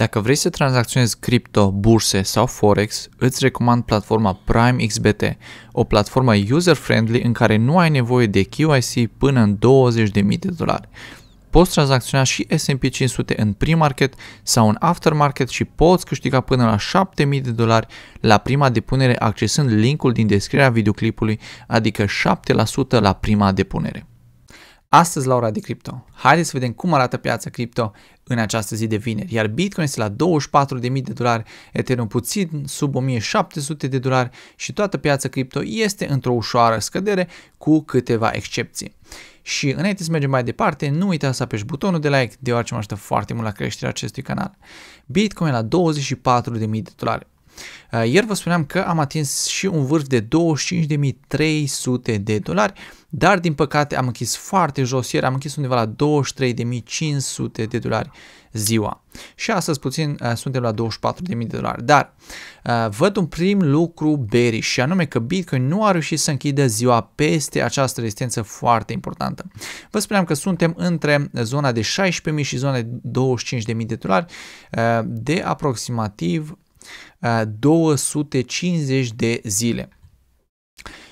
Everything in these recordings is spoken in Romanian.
Dacă vrei să tranzacționezi cripto, burse sau forex, îți recomand platforma Prime XBT, o platformă user-friendly în care nu ai nevoie de KYC până în 20.000 de dolari. Poți tranzacționa și S&P 500 în pre-market sau în aftermarket și poți câștiga până la 7.000 de dolari la prima depunere accesând linkul din descrierea videoclipului, adică 7% la prima depunere. Astăzi la ora de cripto. Haideți să vedem cum arată piața cripto în această zi de vineri, iar Bitcoin este la 24.000 de dolari, Ethereum puțin sub 1700 de dolari și toată piața cripto este într-o ușoară scădere cu câteva excepții. Și înainte să mergem mai departe, nu uita să apeși butonul de like, deoarece mă ajută foarte mult la creșterea acestui canal. Bitcoin la 24.000 de dolari. Uh, ieri vă spuneam că am atins și un vârf de 25.300 de dolari, dar din păcate am închis foarte jos, ieri am închis undeva la 23.500 de dolari ziua. Și astăzi puțin uh, suntem la 24.000 de dolari. Dar uh, văd un prim lucru bearish și anume că Bitcoin nu a reușit să închidă ziua peste această rezistență foarte importantă. Vă spuneam că suntem între zona de 16.000 și zona de 25.000 de dolari uh, de aproximativ 250 de zile.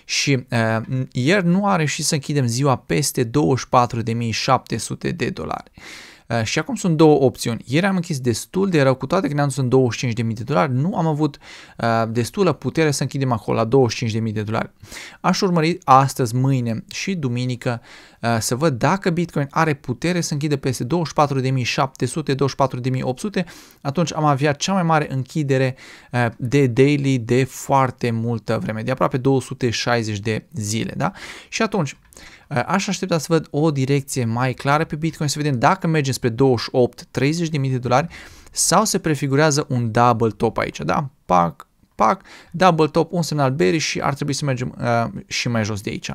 Și uh, ieri nu a reușit să închidem ziua peste 24.700 de dolari. Uh, și acum sunt două opțiuni. Ieri am închis destul de rău, cu toate că ne-am dus în 25.000 de dolari, nu am avut uh, destulă putere să închidem acolo la 25.000 de dolari. Aș urmări astăzi, mâine și duminică uh, să văd dacă Bitcoin are putere să închide peste 24.700, 24.800, atunci am avea cea mai mare închidere uh, de daily de foarte multă vreme, de aproape 260 de zile. Da? Și atunci, Uh, aș aștepta să văd o direcție mai clară pe Bitcoin, să vedem dacă mergem spre 28-30 de mii de dolari sau se prefigurează un double top aici, da? Pac, pac, double top, un semnal bearish și ar trebui să mergem uh, și mai jos de aici.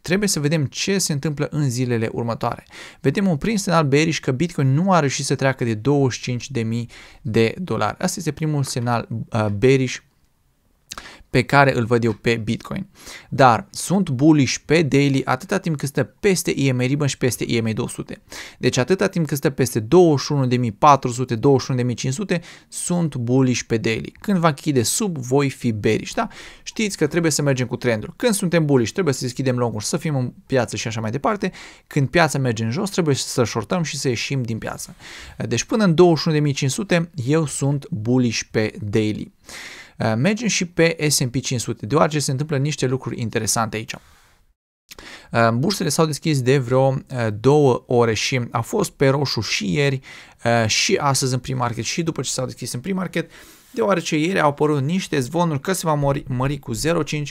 Trebuie să vedem ce se întâmplă în zilele următoare. Vedem un prim semnal bearish că Bitcoin nu a reușit să treacă de 25.000 de dolari. Asta este primul semnal uh, bearish pe care îl văd eu pe Bitcoin. Dar sunt bullish pe daily atâta timp cât stă peste EMA Ribbon și peste EMA 200. Deci atâta timp cât stă peste 21.400, 21.500 sunt bullish pe daily. Când va închide sub, voi fi bearish. Da? Știți că trebuie să mergem cu trendul. Când suntem bullish, trebuie să deschidem longuri, să fim în piață și așa mai departe. Când piața merge în jos, trebuie să shortăm și să ieșim din piață. Deci până în 21.500 eu sunt bullish pe daily. Uh, mergem și pe S&P 500, deoarece se întâmplă niște lucruri interesante aici. Uh, bursele s-au deschis de vreo uh, două ore și a fost pe roșu și ieri și astăzi în pre-market și după ce s-au deschis în pre-market, deoarece ieri au apărut niște zvonuri că se va mări, mări cu 0,5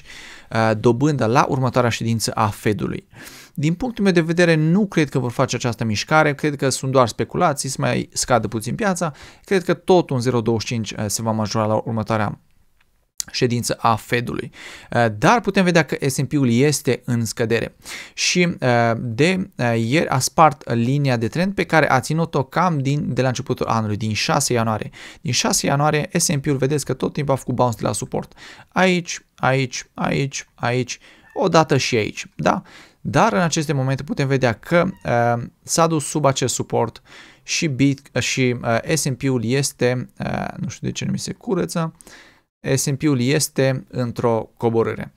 dobândă la următoarea ședință a Fedului. Din punctul meu de vedere, nu cred că vor face această mișcare, cred că sunt doar speculații, să mai scadă puțin piața, cred că tot un 0,25 se va majora la următoarea ședință a Fedului. Uh, dar putem vedea că S&P-ul este în scădere și uh, de uh, ieri a spart linia de trend pe care a ținut-o cam din, de la începutul anului, din 6 ianuarie. Din 6 ianuarie S&P-ul vedeți că tot timpul a făcut bounce de la suport. Aici, aici, aici, aici, odată și aici. Da? Dar în aceste momente putem vedea că uh, s-a dus sub acest suport și, bit, și uh, S&P-ul este, uh, nu știu de ce nu mi se curăță, uh, S&P-ul este într-o coborâre.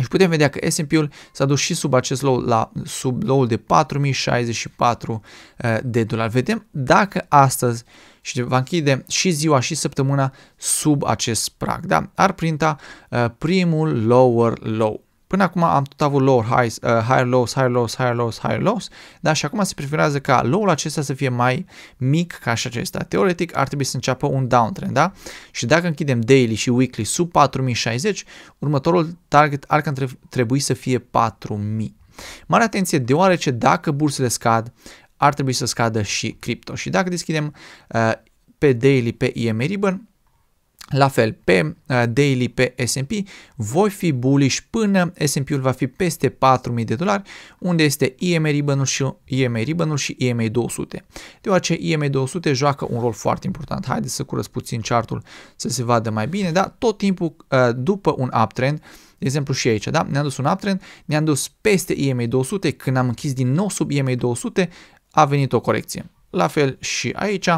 Și putem vedea că S&P-ul s-a dus și sub acest low, la, sub low de 4064 uh, de dolari. Vedem dacă astăzi și va închide și ziua și săptămâna sub acest prag. Da? Ar printa uh, primul lower low. Până acum am tot avut lower highs, uh, higher lows, higher lows, higher lows, higher lows, dar și acum se preferează ca low-ul acesta să fie mai mic ca și acesta. Teoretic ar trebui să înceapă un downtrend, da? Și dacă închidem daily și weekly sub 4060, următorul target ar trebui să fie 4000. Mare atenție, deoarece dacă bursele scad, ar trebui să scadă și cripto. Și dacă deschidem uh, pe daily pe EMA Ribbon, la fel, pe uh, daily pe S&P voi fi bullish până S&P-ul va fi peste 4000 de dolari, unde este EMA ribbon și EMA ribbon și EMA 200. Deoarece EMA 200 joacă un rol foarte important. Haideți să curăț puțin chartul să se vadă mai bine, dar tot timpul uh, după un uptrend, de exemplu și aici, da? Ne-am dus un uptrend, ne-am dus peste EMA 200, când am închis din nou sub EMA 200, a venit o corecție. La fel și aici,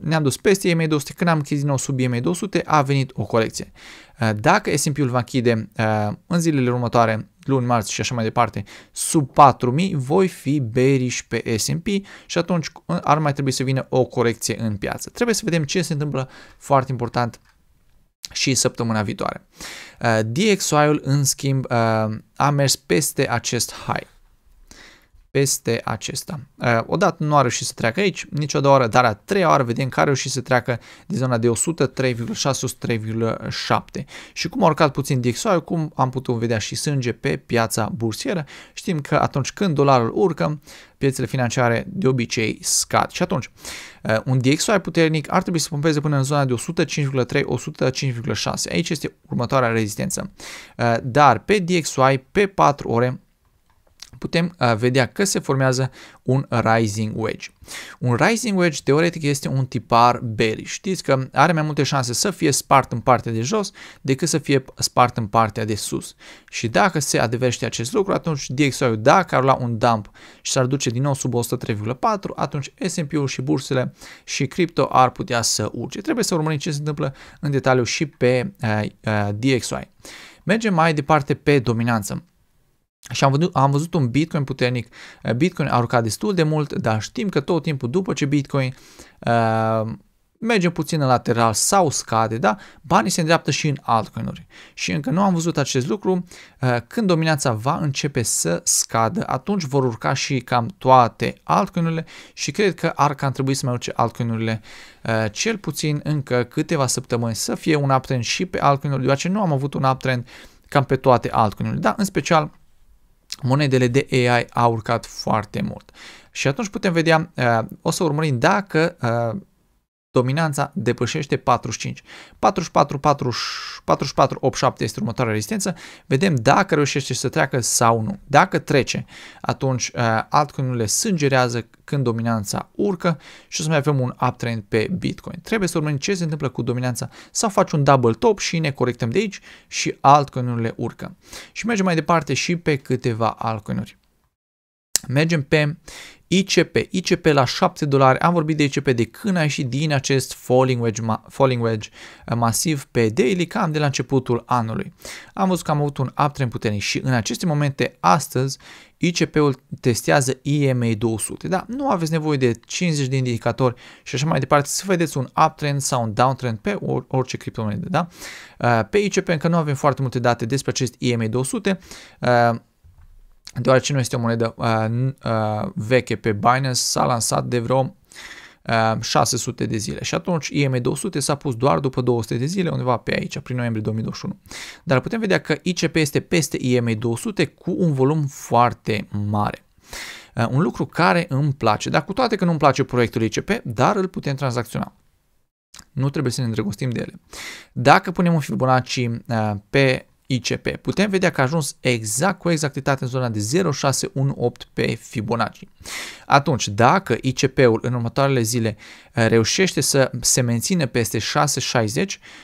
ne-am dus peste EMA 200, când am închis din nou sub EMA 200, a venit o corecție. Dacă S&P-ul va închide în zilele următoare, luni, marți și așa mai departe, sub 4000, voi fi bearish pe S&P și atunci ar mai trebui să vină o corecție în piață. Trebuie să vedem ce se întâmplă foarte important și săptămâna viitoare. DXY-ul, în schimb, a mers peste acest high peste acesta. Uh, odată nu a reușit să treacă aici, nici o doua dar a treia oară vedem că a reușit să treacă din zona de 103,6-103,7. Și cum a urcat puțin dxy cum am putut vedea și sânge pe piața bursieră, știm că atunci când dolarul urcă, piețele financiare de obicei scad. Și atunci, uh, un DXY puternic ar trebui să pompeze până în zona de 105,3-105,6. Aici este următoarea rezistență. Uh, dar pe DXY, pe 4 ore, putem uh, vedea că se formează un rising wedge. Un rising wedge teoretic este un tipar bearish. Știți că are mai multe șanse să fie spart în partea de jos decât să fie spart în partea de sus. Și dacă se adeverește acest lucru, atunci DXY-ul dacă ar lua un dump și s-ar duce din nou sub 103,4, atunci S&P-ul și bursele și cripto ar putea să urce. Trebuie să urmărim ce se întâmplă în detaliu și pe uh, uh, DXY. Mergem mai departe pe dominanță. Și am văzut, am văzut un Bitcoin puternic. Uh, Bitcoin a urcat destul de mult, dar știm că tot timpul după ce Bitcoin uh, merge puțin în lateral sau scade, da? banii se îndreaptă și în altcoin-uri. Și încă nu am văzut acest lucru. Uh, când dominanța va începe să scadă, atunci vor urca și cam toate altcoin-urile și cred că ar cam trebui să mai urce altcoin-urile uh, cel puțin încă câteva săptămâni să fie un uptrend și pe altcoin-uri, deoarece nu am avut un uptrend cam pe toate altcoin-urile, da? în special monedele de AI au urcat foarte mult. Și atunci putem vedea, uh, o să urmărim dacă uh, dominanța depășește 45. 44, 44, 87 este următoarea rezistență. Vedem dacă reușește să treacă sau nu. Dacă trece, atunci uh, altcoin-urile sângerează când dominanța urcă și o să mai avem un uptrend pe Bitcoin. Trebuie să urmărim ce se întâmplă cu dominanța sau faci un double top și ne corectăm de aici și altcoin-urile urcă. Și mergem mai departe și pe câteva altcoin-uri. Mergem pe ICP, ICP la 7 dolari, am vorbit de ICP de când a ieșit din acest falling wedge, falling wedge uh, masiv pe daily cam de la începutul anului. Am văzut că am avut un uptrend puternic și în aceste momente astăzi ICP-ul testează EMA 200. Da, nu aveți nevoie de 50 de indicatori și așa mai departe să vedeți un uptrend sau un downtrend pe orice criptomonedă. Da? Uh, pe ICP încă nu avem foarte multe date despre acest EMA 200 deoarece nu este o monedă uh, uh, veche pe Binance, s-a lansat de vreo uh, 600 de zile și atunci IM200 s-a pus doar după 200 de zile, undeva pe aici, prin noiembrie 2021. Dar putem vedea că ICP este peste IM200 cu un volum foarte mare. Uh, un lucru care îmi place, dar cu toate că nu îmi place proiectul ICP, dar îl putem tranzacționa. Nu trebuie să ne îndrăgostim de ele. Dacă punem un Fibonacci uh, pe ICP. Putem vedea că a ajuns exact cu exactitate în zona de 0,618 pe Fibonacci. Atunci, dacă ICP-ul în următoarele zile uh, reușește să se mențină peste 6,60,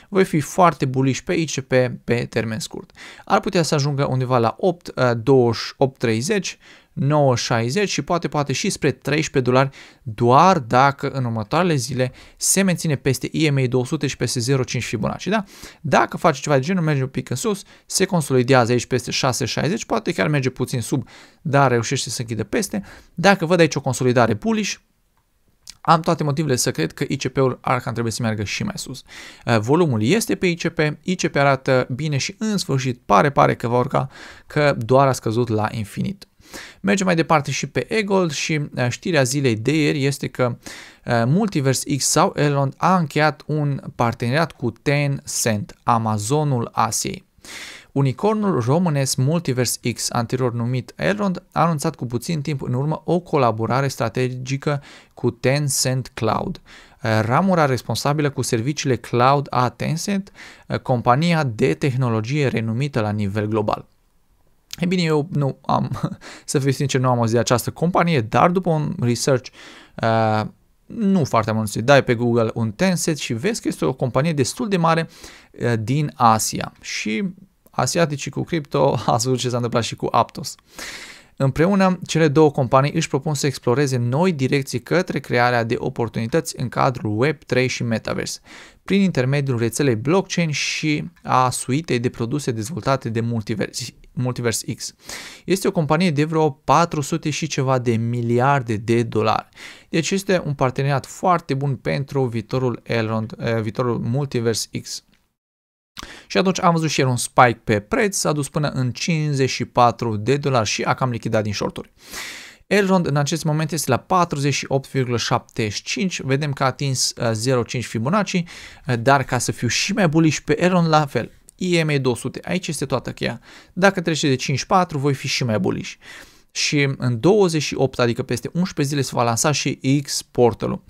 voi fi foarte bullish pe ICP pe termen scurt. Ar putea să ajungă undeva la 8,28,30, 9,60 și poate poate și spre 13 dolari doar dacă în următoarele zile se menține peste EMA 200 și peste 0,5 Fibonacci. Da? Dacă face ceva de genul, merge un pic în sus, se consolidează aici peste 6,60, poate chiar merge puțin sub, dar reușește să închidă peste. Dacă văd aici o consolidare bullish, am toate motivele să cred că ICP-ul Arcan trebuie să meargă și mai sus. Uh, volumul este pe ICP, ICP arată bine și în sfârșit pare pare că va urca, că doar a scăzut la infinit. Mergem mai departe și pe Egold și uh, știrea zilei de ieri este că uh, Multiverse X sau Elrond a încheiat un parteneriat cu Tencent, Amazonul Asiei. Unicornul românesc Multiverse X, anterior numit Elrond, a anunțat cu puțin timp în urmă o colaborare strategică cu Tencent Cloud, uh, ramura responsabilă cu serviciile cloud a Tencent, compania de tehnologie renumită la nivel global. E bine, eu nu am, să fiu sincer, nu am auzit de această companie, dar după un research uh, nu foarte mult, dai pe Google un Tencent și vezi că este o companie destul de mare uh, din Asia și asiaticii cu cripto, a văzut ce s-a întâmplat și cu Aptos. Împreună, cele două companii își propun să exploreze noi direcții către crearea de oportunități în cadrul Web3 și Metaverse, prin intermediul rețelei blockchain și a suitei de produse dezvoltate de Multiverse, Multiverse X. Este o companie de vreo 400 și ceva de miliarde de dolari. Deci este un parteneriat foarte bun pentru viitorul Elrond, eh, viitorul Multiverse X. Și atunci am văzut și el un spike pe preț, s-a dus până în 54 de dolari și a cam lichidat din shorturi. Elrond în acest moment este la 48,75, vedem că a atins 0,5 uh, Fibonacci, uh, dar ca să fiu și mai bullish pe Elrond la fel, IMA 200, aici este toată cheia. Dacă trece de 5,4, voi fi și mai bullish. Și în 28, adică peste 11 zile se va lansa și X portalul.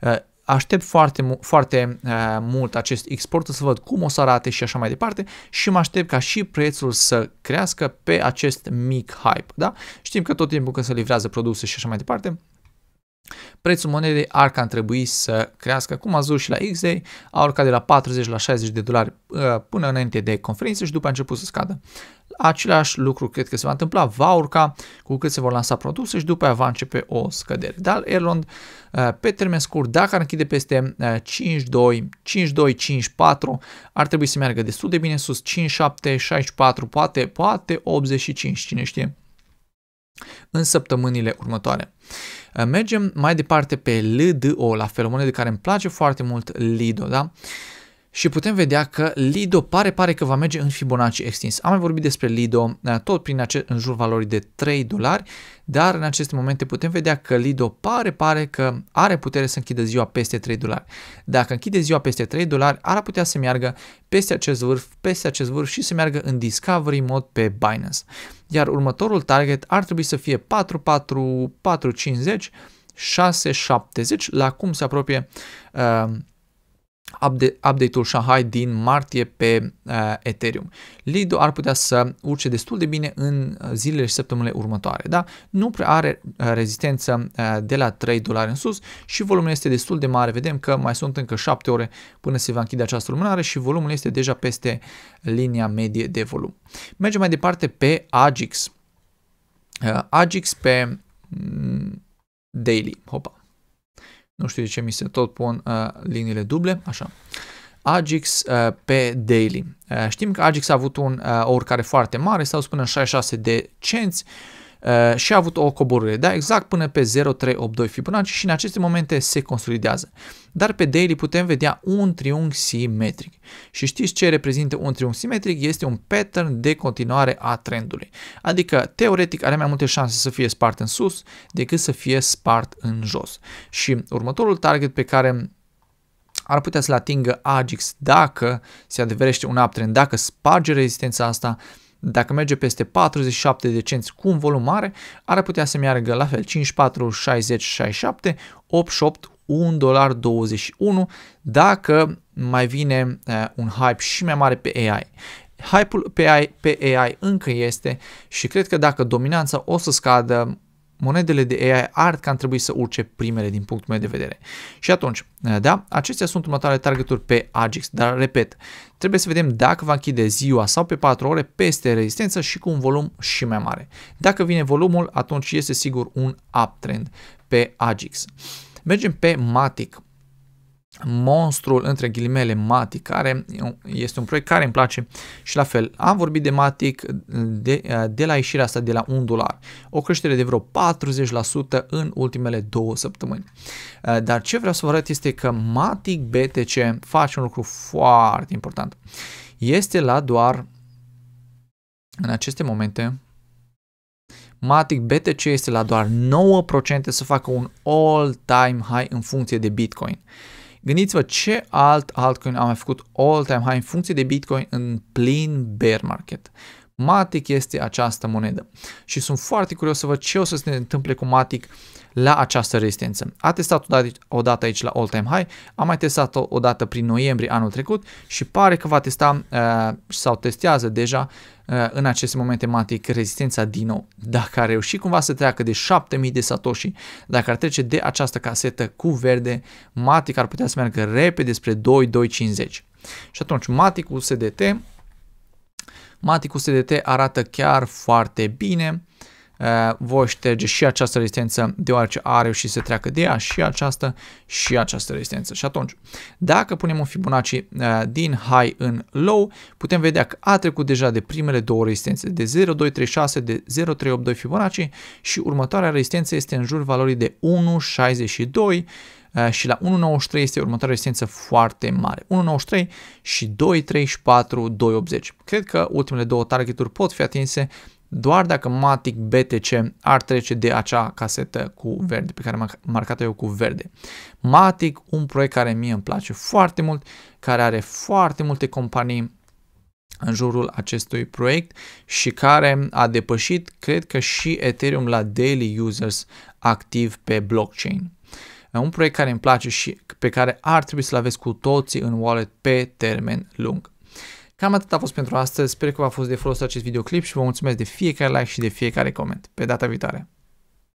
Uh, aștept foarte, foarte uh, mult acest export să văd cum o să arate și așa mai departe și mă aștept ca și prețul să crească pe acest mic hype. Da? Știm că tot timpul când se livrează produse și așa mai departe, Prețul monedei ar cam trebui să crească, cum a zis și la XDay, a urcat de la 40 la 60 de dolari uh, până înainte de conferință și după a început să scadă. Același lucru cred că se va întâmpla, va urca cu cât se vor lansa produse și după aia va începe o scădere. Dar Erlond, uh, pe termen scurt, dacă ar închide peste 5.2, 5.2, 5.4, ar trebui să meargă destul de bine sus, 5.7, 64, poate, poate 85, cine știe, în săptămânile următoare. Uh, mergem mai departe pe LDO, la fel, o monedă care îmi place foarte mult, Lido, da? Și putem vedea că Lido pare, pare că va merge în Fibonacci extins. Am mai vorbit despre Lido uh, tot prin ace- în jur valorii de 3 dolari, dar în aceste momente putem vedea că Lido pare, pare că are putere să închidă ziua peste 3 dolari. Dacă închide ziua peste 3 dolari, ar putea să meargă peste acest vârf, peste acest vârf și să meargă în Discovery mod pe Binance. Iar următorul target ar trebui să fie 44450 670 la cum se apropie uh, update-ul Shanghai din martie pe uh, Ethereum. Lido ar putea să urce destul de bine în zilele și săptămânile următoare. Da? Nu prea are uh, rezistență uh, de la 3 dolari în sus și volumul este destul de mare. Vedem că mai sunt încă 7 ore până se va închide această lumânare și volumul este deja peste linia medie de volum. Mergem mai departe pe AGIX. Uh, AGIX pe mm, daily. Hopa. Nu știu de ce mi se tot pun uh, liniile duble, așa. Agix uh, pe daily. Uh, știm că Agix a avut un, uh, o urcare foarte mare, s-a dus până în 66 de cenți uh, și a avut o coborâre, da, exact până pe 0,382 Fibonacci și în aceste momente se consolidează. Dar pe daily putem vedea un triunghi simetric. Și știți ce reprezintă un triunghi simetric? Este un pattern de continuare a trendului. Adică, teoretic, are mai multe șanse să fie spart în sus decât să fie spart în jos. Și următorul target pe care ar putea să-l atingă Agix dacă se adeverește un uptrend, dacă sparge rezistența asta, dacă merge peste 47 de cenți cu un volum mare, ar putea să meargă la fel 54, 60, 67, 88, 1 dolar 21 dacă mai vine uh, un hype și mai mare pe AI. Hype-ul pe AI, pe AI încă este și cred că dacă dominanța o să scadă, monedele de AI ar cam trebui să urce primele din punctul meu de vedere. Și atunci, da, acestea sunt următoarele targeturi pe AGIX, dar repet, trebuie să vedem dacă va închide ziua sau pe 4 ore peste rezistență și cu un volum și mai mare. Dacă vine volumul, atunci este sigur un uptrend pe AGIX. Mergem pe Matic monstrul între ghilimele Matic, care este un proiect care îmi place și la fel, am vorbit de Matic de, de la ieșirea asta de la 1 dolar, o creștere de vreo 40% în ultimele două săptămâni. Dar ce vreau să vă arăt este că Matic BTC face un lucru foarte important. Este la doar în aceste momente Matic BTC este la doar 9% să facă un all-time high în funcție de Bitcoin. Gândiți-vă ce alt altcoin a mai făcut all-time high în funcție de Bitcoin în plin bear market. Matic este această monedă și sunt foarte curios să văd ce o să se întâmple cu Matic la această rezistență. A testat o dată aici la all-time high, a mai testat o dată prin noiembrie anul trecut și pare că va testa uh, sau testează deja uh, în aceste momente Matic rezistența din nou. Dacă a reușit cumva să treacă de 7000 de satoshi, dacă ar trece de această casetă cu verde, Matic ar putea să meargă repede spre 2250. Și atunci Matic USDT Matic USDT arată chiar foarte bine uh, voi șterge și această rezistență deoarece a reușit să treacă de ea și această și această rezistență. Și atunci, dacă punem un Fibonacci uh, din high în low, putem vedea că a trecut deja de primele două rezistențe, de 0,236, de 0,382 Fibonacci și următoarea rezistență este în jur valorii de 1,62 Uh, și la 1.93 este următoarea rezistență foarte mare. 1.93 și 2.34, 2.80. Cred că ultimele două targeturi pot fi atinse doar dacă Matic BTC ar trece de acea casetă cu verde, pe care am marcat eu cu verde. Matic, un proiect care mie îmi place foarte mult, care are foarte multe companii în jurul acestui proiect și care a depășit, cred că și Ethereum la daily users activ pe blockchain un proiect care îmi place și pe care ar trebui să-l aveți cu toții în wallet pe termen lung. Cam atât a fost pentru astăzi, sper că v-a fost de folos acest videoclip și vă mulțumesc de fiecare like și de fiecare coment. Pe data viitoare!